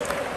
you